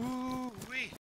Ooh-wee.